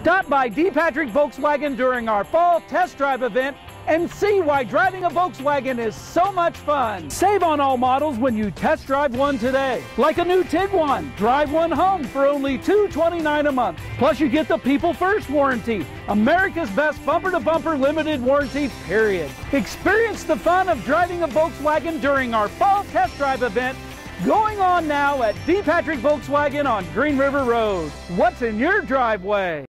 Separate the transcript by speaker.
Speaker 1: Stop by D. Patrick Volkswagen during our fall test drive event and see why driving a Volkswagen is so much fun. Save on all models when you test drive one today. Like a new Tiguan, drive one home for only 229 a month. Plus you get the People First warranty, America's best bumper-to-bumper limited warranty, period. Experience the fun of driving a Volkswagen during our fall test drive event Going on now at D. Patrick Volkswagen on Green River Road. What's in your driveway?